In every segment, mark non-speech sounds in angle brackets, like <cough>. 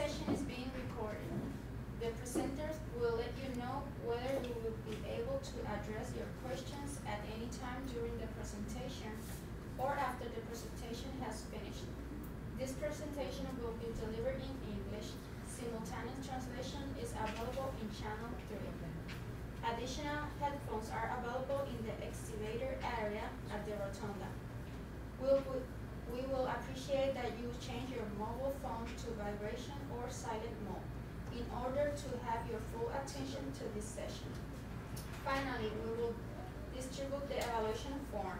session is being recorded. The presenters will let you know whether you will be able to address your questions at any time during the presentation or after the presentation has finished. This presentation will be delivered in English. Simultaneous translation is available in channel three. Additional headphones are available in the excavator area at the rotunda. We'll, we will appreciate that you change your mobile phone to vibration or silent mode in order to have your full attention to this session. Finally, we will distribute the evaluation form.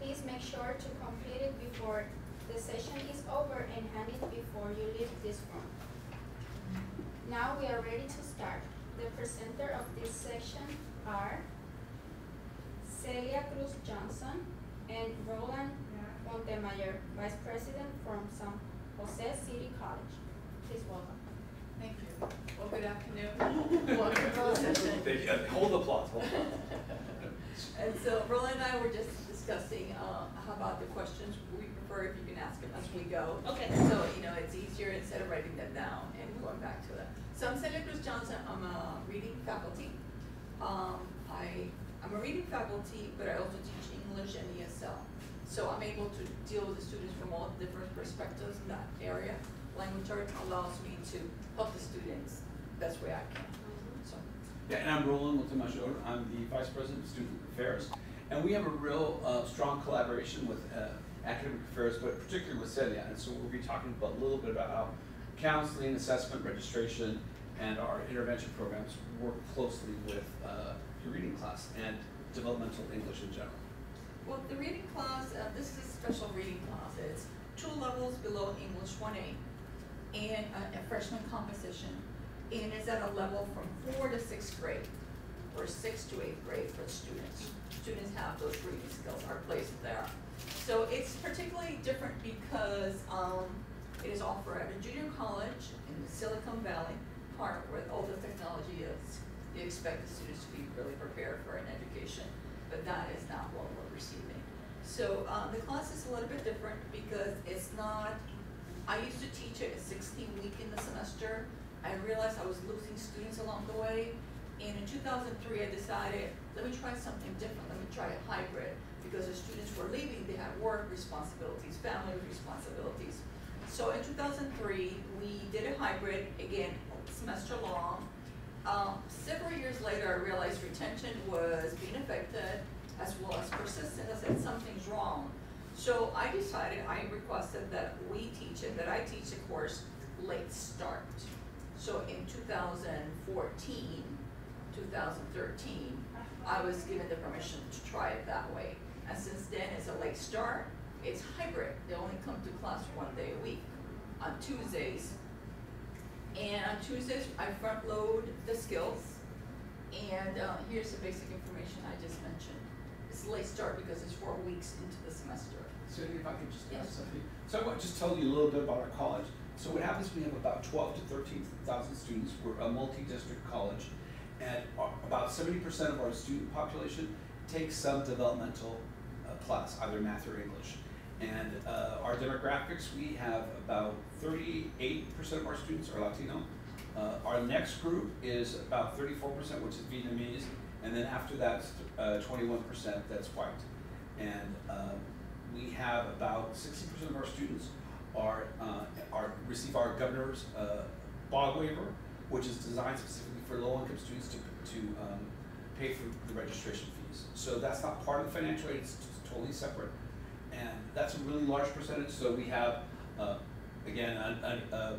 Please, make sure to complete it before the session is over and hand it before you leave this room. Now we are ready to start. The presenter of this session are Celia Cruz Johnson and Roland Montemayor, Vice President from San Jose City College. Please welcome. Thank you. Well, good afternoon. <laughs> Welcome to the session. Hold the applause, hold the applause. And so Roland and I were just discussing, uh, how about the questions, we prefer if you can ask them as we go. Okay. So, you know, it's easier instead of writing them down and going back to them. So I'm Celia Cruz Johnson, I'm a reading faculty. Um, I, I'm a reading faculty, but I also teach English and ESL. So I'm able to deal with the students from all different perspectives in that area. Language arts allows me to help the students best way I can, so. Yeah, and I'm Roland Montemayor, I'm the Vice President of Student Affairs. And we have a real, uh, strong collaboration with, uh, academic affairs, but particularly with Celia. And so we'll be talking about, a little bit about how counseling, assessment, registration, and our intervention programs work closely with, uh, the reading class and developmental English in general. Well, the reading class, uh, this is a special reading class, it's two levels below English one A and a, a freshman composition. And it's at a level from four to sixth grade, or sixth to eighth grade for students. Students have those reading skills, are placed there. So it's particularly different because, um, it is offered at a junior college in the Silicon Valley, part where all the technology is. You expect the students to be really prepared for an education, but that is not what we're receiving. So, uh, the class is a little bit different because it's not, I used to teach it a sixteen week in the semester. I realized I was losing students along the way. And in two thousand three, I decided, let me try something different, let me try a hybrid. Because the students were leaving, they had work responsibilities, family responsibilities. So in two thousand three, we did a hybrid, again, semester long. Um, several years later, I realized retention was being affected as well as persistence. I said, something's wrong. So I decided, I requested that we teach it, that I teach the course late start. So in 2014, 2013, I was given the permission to try it that way. And since then, it's a late start, it's hybrid. They only come to class one day a week. On Tuesdays, and on Tuesdays, I front load the skills. And uh, here's the basic information I just mentioned. It's a late start because it's four weeks into the semester. So if I could just add Yes. something. So I want to just tell you a little bit about our college. So what happens, we have about twelve to thirteen thousand students. We're a multi-district college. And about seventy percent of our student population takes some developmental uh, class, either math or English. And uh, our demographics, we have about thirty-eight percent of our students are Latino. Uh, Our next group is about thirty-four percent, which is Vietnamese. And then after that, uh, twenty-one percent that's white. And um, we have about sixty percent of our students are, uh, are, receive our governor's, uh, BOG waiver, which is designed specifically for low-income students to, to, um, pay for the registration fees. So that's not part of the financial aid, it's totally separate. And that's a really large percentage, so we have, uh, again, un, un, uh,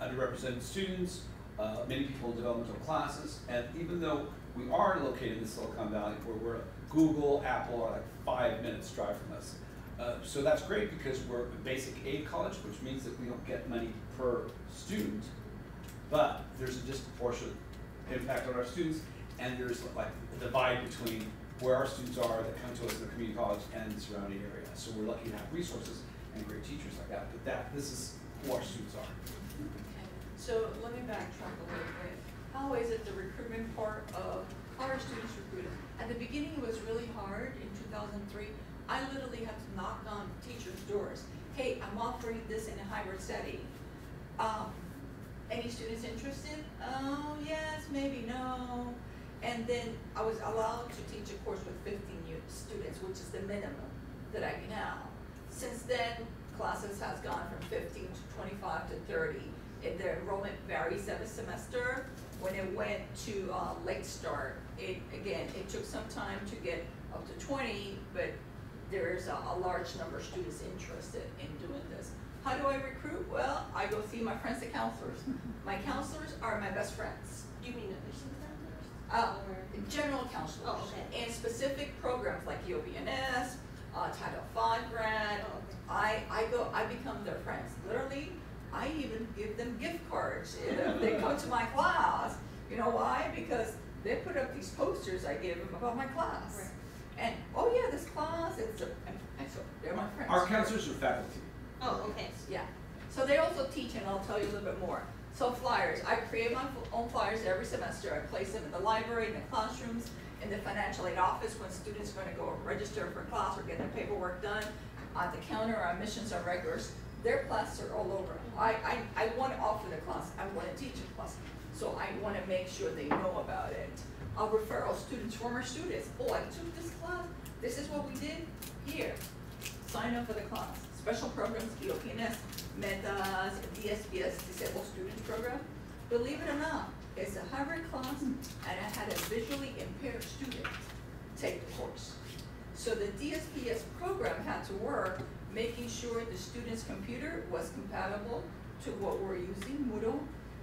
underrepresented students, uh, many people in developmental classes, and even though we are located in Silicon Valley, where we're, Google, Apple are like five minutes drive from us. Uh, so that's great because we're a basic aid college, which means that we don't get money per student, but there's a disproportionate impact on our students, and there's like a divide between where our students are that come to us in the community college and the surrounding area. So we're lucky to have resources and great teachers like that, but that, this is who our students are. Okay, so let me backtrack a little bit. How is it the recruitment part of how are students recruited? At the beginning, it was really hard in two thousand three. I literally had to knock on teachers' doors. Hey, I'm offering this in a hybrid setting. Um, Any students interested? Oh, yes, maybe, no. And then I was allowed to teach a course with fifteen students, which is the minimum that I can have. Since then, classes has gone from fifteen to twenty-five to thirty. If the enrollment varies every semester, when it went to, uh, late start, it, again, it took some time to get up to twenty, but there's a, a large number of students interested in doing this. How do I recruit? Well, I go see my friends, the counselors. My counselors are my best friends. You mean centers? Uh, general counselors. Oh, okay. And specific programs like EOPNS, uh, Title V grant. Oh, okay. I, I go, I become their friends. Literally, I even give them gift cards if they come to my class. You know why? Because they put up these posters I give them about my class. Right. And, oh yeah, this class, it's a, and, and so they're my friends. Our counselors are faculty. Oh, okay. Yeah, so they also teach, and I'll tell you a little bit more. So flyers, I create my own flyers every semester, I place them in the library, in the classrooms, in the financial aid office, when students are gonna go register for class or get their paperwork done. On the counter, our admissions, our regulars, their classes are all over. I, I, I wanna offer the class, I wanna teach a class, so I wanna make sure they know about it. I'll refer all students, former students, oh, I took this class, this is what we did, here, sign up for the class. Special programs, EOPNS, METAS, DSPS, Disabled Students Program. Believe it or not, it's a hybrid class and I had a visually impaired student take the course. So the DSPS program had to work, making sure the student's computer was compatible to what we're using, Moodle,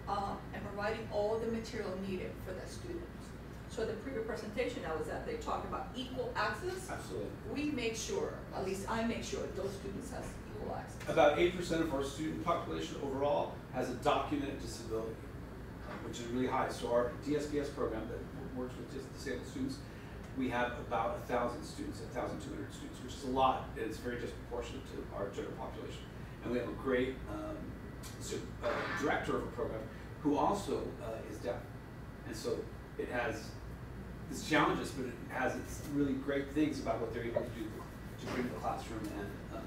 uh, and providing all the material needed for that student. So the previous presentation I was at, they talked about equal access Absolutely. we make sure, at least I make sure, those students have equal access. About eight percent of our student population overall has a documented disability, which is really high. So our DSPS program that works with dis- disabled students, we have about a thousand students, a thousand two hundred students, which is a lot. and It's very disproportionate to our general population. And we have a great um, su- uh, director of a program who also uh, is deaf. And so it has its challenges, but it has its really great things about what they're able to do to bring to the classroom and um,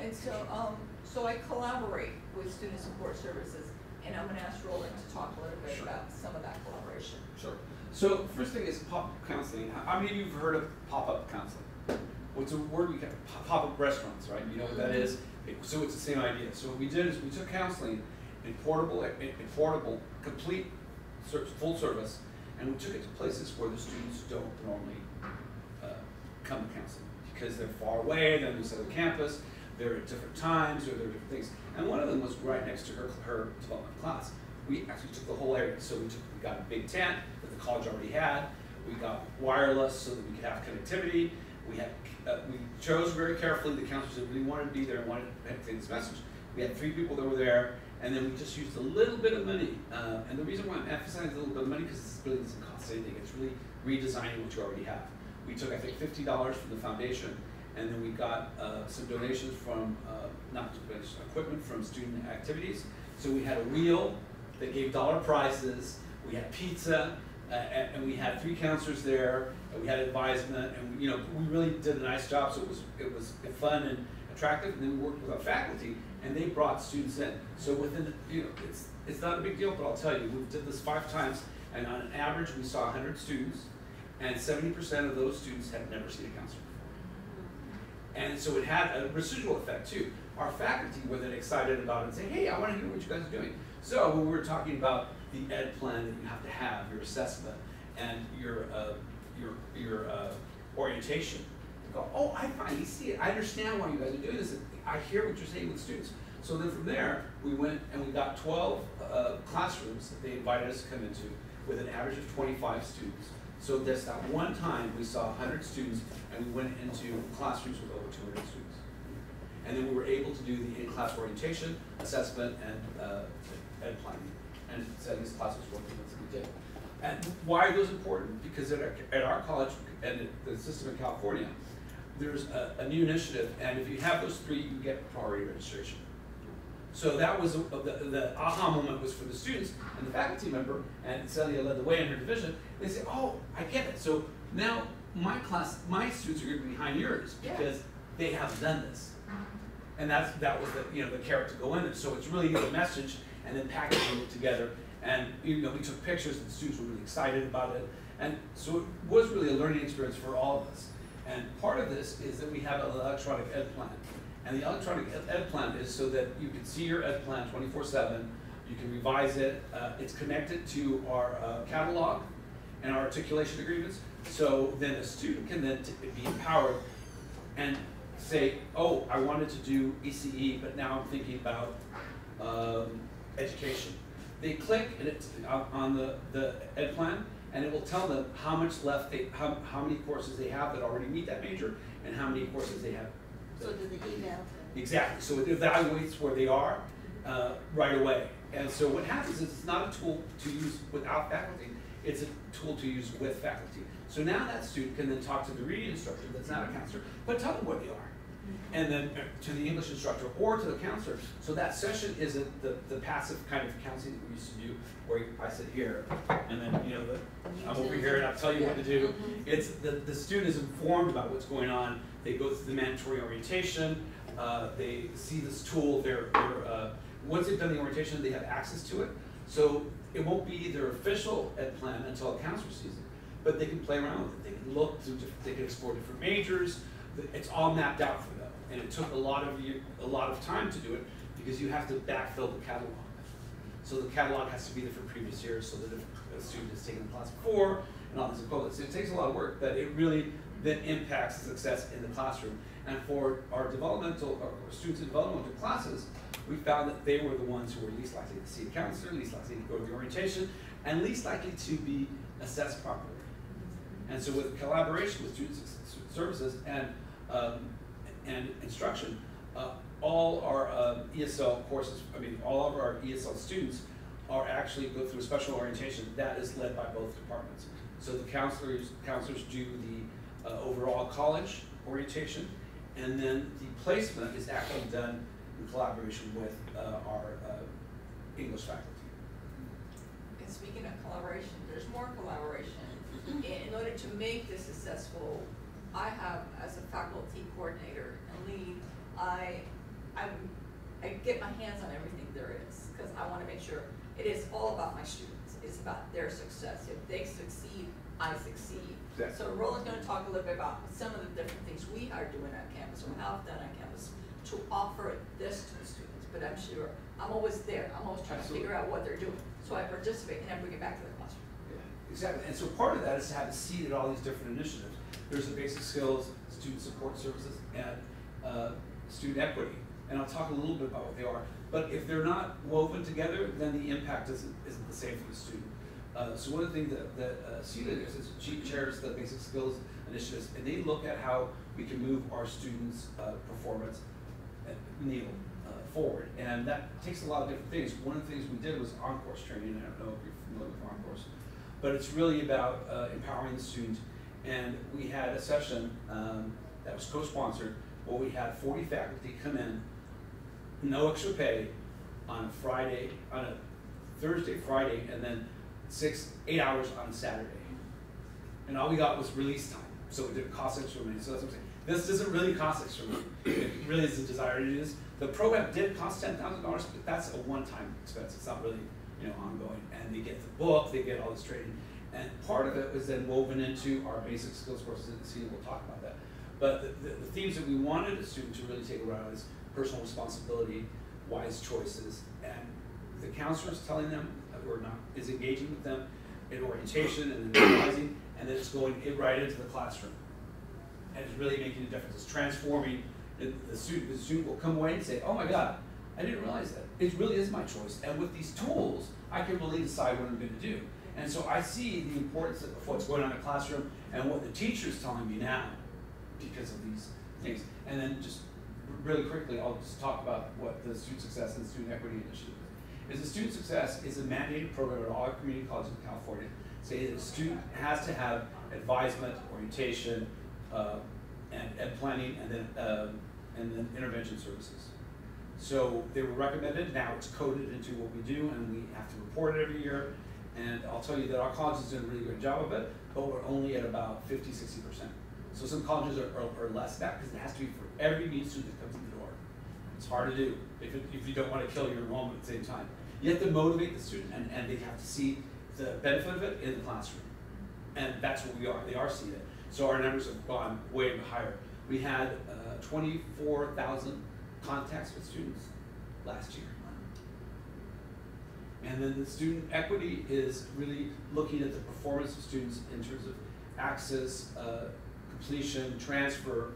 And so, um, so I collaborate with Student Support Services, and I'm gonna ask Roland to talk a little bit Sure. about some of that collaboration. Sure. So first thing is pop-up counseling. How many of you have heard of pop-up counseling? What's a word we get? Pop-up restaurants, right? You know what that is? It- So it's the same idea. So what we did is we took counseling in portable, in in portable, complete, full service, and we took it to places where the students don't normally uh, come to counseling because they're far away, they're on the other campus, they're at different times, or they're different things. And one of them was right next to her, her development class. We actually took the whole area, so we took, we got a big tent that the college already had, we got wireless so that we could have connectivity, we had, uh, we chose very carefully the counselors that really wanted to be there and wanted to take this message. We had three people that were there, and then we just used a little bit of money. Uh, and the reason why I'm emphasizing a little bit of money, because it building doesn't cost anything, it's really redesigning what you already have. We took, I think, fifty dollars from the foundation, and then we got, uh, some donations from, uh, not donations, equipment from student activities. So we had a wheel that gave dollar prizes, we had pizza, uh, and, and we had three counselors there, and we had advisement, and, you know, we really did a nice job, so it was, it was fun and attractive, and then we worked with our faculty, and they brought students in. So within, you know, it's, it's not a big deal, but I'll tell you, we did this five times, and on average, we saw hundred students, and seventy percent of those students had never seen a counselor before. And so it had a residual effect too. Our faculty were then excited about it and say, hey, I wanna hear what you guys are doing. So when we were talking about the ed plan that you have to have, your assessment and your, uh, your, your, uh, orientation, they go, oh, I finally see it, I understand why you guys are doing this, I hear what you're saying with students. So then from there, we went and we got twelve, uh, classrooms that they invited us to come into with an average of twenty-five students. So that's that one time, we saw hundred students and we went into classrooms with over two hundred students. And then we were able to do the in-class orientation, assessment, and, uh, planning, and so these classes working as we did. And why are those important? Because at our, at our college and the system in California, there's a, a new initiative, and if you have those three, you get priority registration. So that was, the, the, the aha moment was for the students and the faculty member, and Celia led the way in her division, they say, oh, I get it, so now my class, my students are gonna be behind yours, Yeah. because they have done this. And that's, that was the, you know, the carrot to go in it, so it's really the message, and then packaging it together. And you know, we took pictures, and the students were really excited about it. And so it was really a learning experience for all of us. And part of this is that we have an electronic ed plan. And the electronic ed- plan is so that you can see your ed plan twenty-four seven, you can revise it, uh, it's connected to our uh, catalog and our articulation agreements. So then a student can then be empowered and say, oh, I wanted to do ECE, but now I'm thinking about um, education. They click and it's on the, the ed plan, and it will tell them how much left they, how, how many courses they have that already meet that major, and how many courses they have. So do the email. Exactly, so it evaluates where they are uh, right away. And so what happens is it's not a tool to use without faculty, it's a tool to use with faculty. So now that student can then talk to the reading instructor that's not a counselor, but tell them where they are. And then uh, to the English instructor or to the counselor. So that session isn't the, the passive kind of counseling that we used to do, where I sit here and then, you know, the, I'm over here and I'll tell you what to do. Mhm. It's, the, the student is informed about what's going on, they go through the mandatory orientation, uh, they see this tool, they're, they're, uh, once they've done the orientation, they have access to it. So it won't be their official ed plan until a counselor sees it, but they can play around with it, they can look through, they can explore different majors, it's all mapped out for them. And it took a lot of a lot of time to do it, because you have to backfill the catalog. So the catalog has to be there for previous years, so that if a student has taken the class before, and all this equivalent, so it takes a lot of work, but it really then impacts the success in the classroom. And for our developmental, or students in developmental classes, we found that they were the ones who were least likely to see a counselor, least likely to go to the orientation, and least likely to be assessed properly. And so with collaboration with student services and, um, and instruction, uh, all our um, ESL courses, I mean, all of our ESL students are actually go through a special orientation that is led by both departments. So the counselors, counselors do the uh, overall college orientation, and then the placement is actually done in collaboration with uh, our uh, English faculty. And speaking of collaboration, there's more collaboration. In order to make this successful, I have, as a faculty coordinator and lead, I, I'm, I get my hands on everything there is, because I wanna make sure it is all about my students, it's about their success. If they succeed, I succeed. Exactly. So Roland's gonna talk a little bit about some of the different things we are doing on campus, or have done on campus, to offer this to the students, but I'm sure, I'm always there, I'm always trying to figure out what they're doing, so I participate and I bring it back to the classroom. Yeah, Exactly, and so part of that is to have a seat at all these different initiatives. There's the basic skills, student support services, and uh, student equity. And I'll talk a little bit about what they are. But if they're not woven together, then the impact isn't, isn't the same for the student. Uh, so one of the things that, that uh, does is she chairs the basic skills initiatives, and they look at how we can move our students' uh, performance uh, needle uh, forward. And that takes a lot of different things. One of the things we did was on-course training. I don't know if you're familiar with on-course but it's really about uh, empowering the student. And we had a session um, that was co-sponsored where we had 40 faculty come in, no extra pay, on a Friday, on a Thursday, Friday, and then six, eight hours on Saturday. And all we got was release time, so it didn't cost extra money. So that's what I'm saying. This doesn't really cost extra money. It really is a desire to do this. The program did cost ten thousand dollars, but that's a one-time expense. It's not really, you know, ongoing. And they get the book, they get all this training. And part of it was then woven into our basic skills courses, and we'll talk about that. But the, the, the themes that we wanted a student to really take around is personal responsibility, wise choices, and the counselor is telling them, or not, is engaging with them in orientation and then realizing, and then it's going it right into the classroom. And it's really making a difference, it's transforming, the, the student, the student will come away and say, oh my God, I didn't realize that, it really is my choice, and with these tools, I can really decide what I'm gonna do. And so I see the importance of what's going on in the classroom and what the teacher's telling me now because of these things. And then just really quickly, I'll just talk about what the student success and student equity initiative is. Is the student success is a mandated program at all community colleges in California. Say that a student has to have advisement, orientation, uh, and, and planning, and then, um, and then intervention services. So they were recommended, now it's coded into what we do, and we have to report it every year. And I'll tell you that our college is doing a really good job of it, but we're only at about 50, 60%. So some colleges are, are, are less that, because it has to be for every new student that comes in the door. It's hard to do if, it, if you don't want to kill your enrollment at the same time. You have to motivate the student and, and they have to see the benefit of it in the classroom. And that's what we are, they are seeing it. So our numbers have gone way higher. We had uh, twenty-four thousand contacts with students last year. And then the student equity is really looking at the performance of students in terms of access, uh, completion, transfer,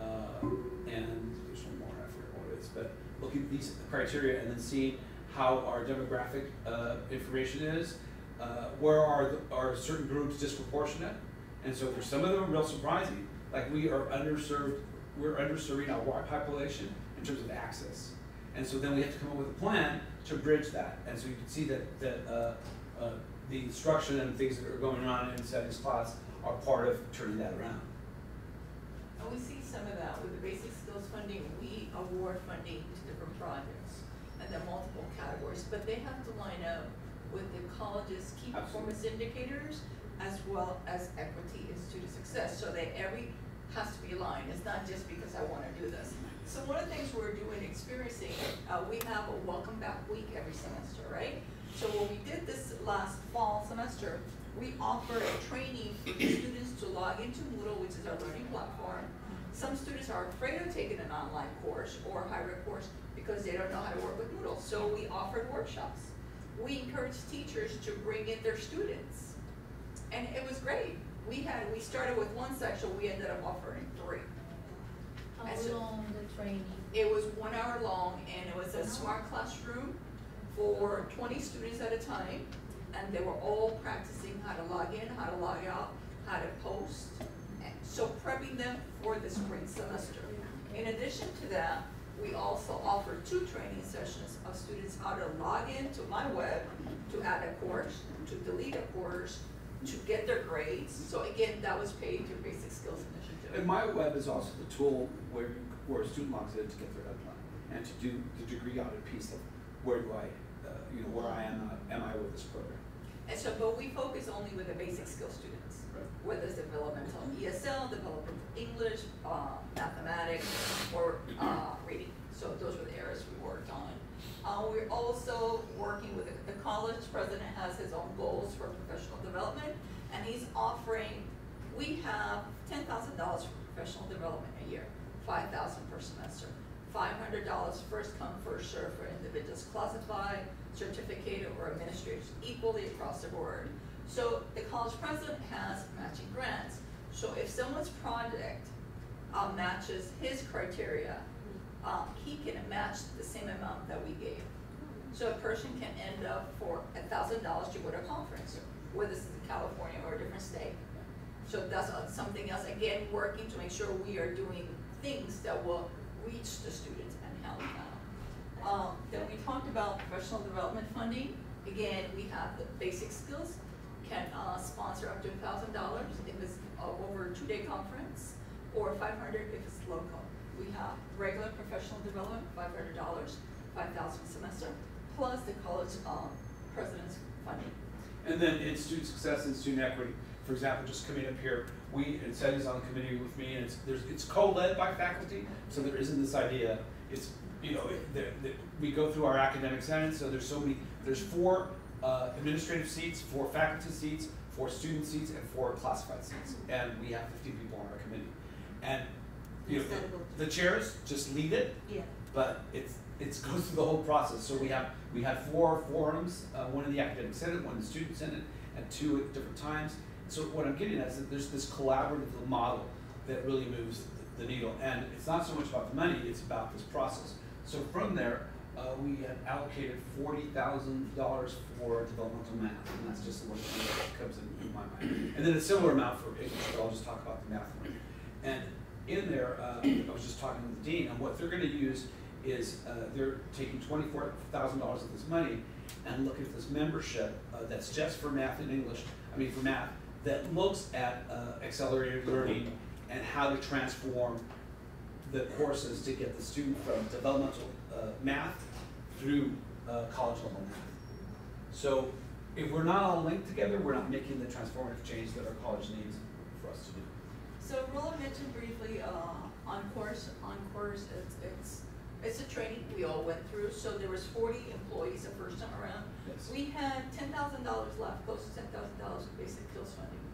uh, and there's one more, I forget what it is, but looking at these criteria and then seeing how our demographic, uh, information is, uh, where are, the- are certain groups disproportionate? And so for some of them, real surprising, like we are underserved, we're underserving our white population in terms of access. And so then we have to come up with a plan to bridge that. And so you can see that, that, uh, uh, the instruction and things that are going on in Celia's class are part of turning that around. And we see some of that with the basic skills funding, we award funding to different projects. And there are multiple categories, but they have to line up with the college's key performance indicators as well as equity and student success, so that every, has to be aligned, it's not just because I wanna do this. So one of the things we're doing, experiencing, uh, we have a welcome back week every semester, right? So when we did this last fall semester, we offered training for students to log into Moodle, which is our learning platform. Some students are afraid of taking an online course or a hybrid course because they don't know how to work with Moodle, so we offered workshops. We encouraged teachers to bring in their students. And it was great. We had, we started with one section, we ended up offering three. How so- long the training? It was one hour long and it was a uh-huh. smart classroom for twenty students at a time. And they were all practicing how to log in, how to log out, how to post. and So prepping them for the spring semester. In addition to that, we also offered two training sessions of students how to log into my web, to add a course, to delete a course, to get their grades. So again, that was paid through Basic Skills Initiative. And my web is also the tool where, you- where a student logs in to get their headline and to do the degree audit piece of where do I, uh, you know, where I am, uh, am I with this program. And so, but we focus only with the basic skill students, Right. whether it's developmental ESL, developmental English, uh, mathematics, or, uh, reading. So those were the areas we worked on. Uh, we're also working with, the the college president has his own goals for professional development, and he's offering, we have ten thousand dollars for professional development a year, five thousand per semester. Five hundred dollars first come, first serve for individuals classified, certificated, or administrators equally across the board. So the college president has matching grants. So if someone's project, uh, matches his criteria, um, he can match the same amount that we gave. So a person can end up for a thousand dollars to go to a conference, whether it's in California or a different state. So that's something else, again, working to make sure we are doing things that will reach the students and help them. Um, then we talked about professional development funding, again, we have the basic skills, can, uh, sponsor up to a thousand dollars if it's uh, over a two-day conference, or five hundred if it's local. We have regular professional development, five hundred dollars, 5000 a semester, plus the college, um, president's funding. And then in student success and student equity, for example, just coming up here, we, and Celia's on the committee with me, and it's, it's co-led by faculty, so there isn't this idea, it's, you know, it- that, that we go through our academic senate, so there's so many, there's four, uh, administrative seats, four faculty seats, four student seats, and four classified seats, and we have fifteen people on our committee. And, you know, the- the chairs just lead it, Yeah. but it's, it's goes through the whole process, so we have, we have four forums, uh, one in the academic senate, one in the student senate, and two at different times. So what I'm getting at is that there's this collaborative model that really moves the, the needle, and it's not so much about the money, it's about this process. So from there, uh, we have allocated forty thousand dollars for developmental math, and that's just the one that comes in, in my mind. And then a similar amount for English, but I'll just talk about the math one. And in there, uh, I was just talking with the dean, and what they're gonna use is, uh, they're taking twenty-four thousand dollars of this money and looking at this membership, uh, that's just for math and English, I mean, for math, that looks at, uh, accelerated learning and how to transform the courses to get the student from developmental, uh, math through, uh, college level math. So if we're not all linked together, we're not making the transformative change that our college needs for us to do. So Roland mentioned briefly uh, on course. On course, it's, it's it's a training we all went through. So there was 40 employees the first time around. Yes. We had $10,000 left, close to $10,000 in basic skills funding